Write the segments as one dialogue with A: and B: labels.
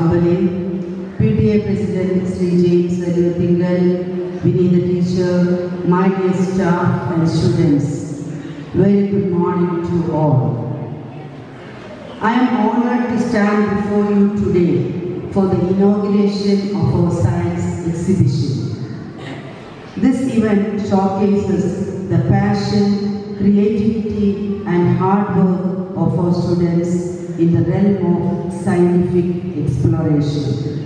A: Kambali, PTA President Sri James Tingal, Vinny the teacher, my dear staff and students, very good morning to all. I am honored to stand before you today for the inauguration of our science exhibition. This event showcases the passion, creativity and hard work of our students in the realm of scientific exploration.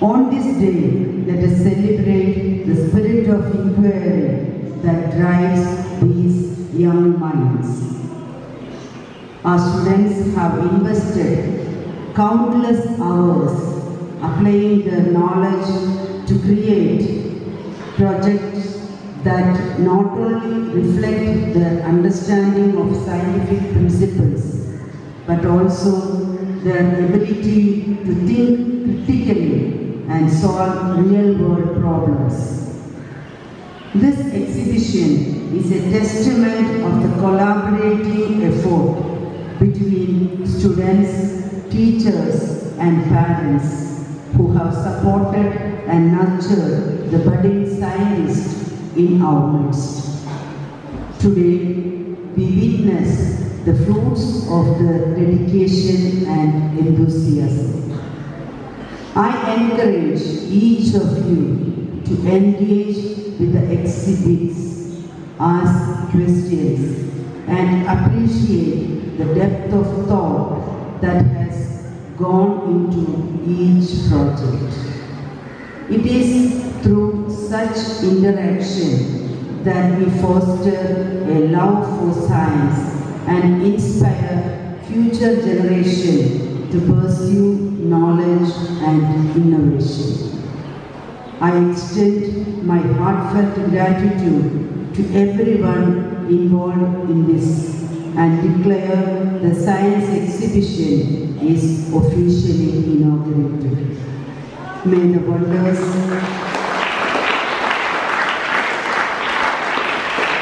A: On this day, let us celebrate the spirit of inquiry that drives these young minds. Our students have invested countless hours applying their knowledge to create projects that not only reflect their understanding of scientific principles but also their ability to think critically and solve real-world problems. This exhibition is a testament of the collaborating effort between students, teachers and parents who have supported and nurtured the budding scientists in our midst. Today, we witness the fruits of the dedication and enthusiasm. I encourage each of you to engage with the exhibits, ask questions, and appreciate the depth of thought that has gone into each project. It is through such interaction that we foster a love for science and inspire future generation to pursue knowledge and innovation. I extend my heartfelt gratitude to everyone involved in this and declare the science exhibition is officially inaugurated. May the wonders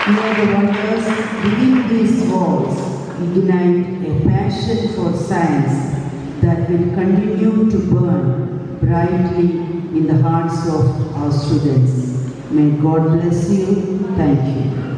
A: May the wonders within these walls ignite a passion for science that will continue to burn brightly in the hearts of our students. May God bless you. Thank
B: you.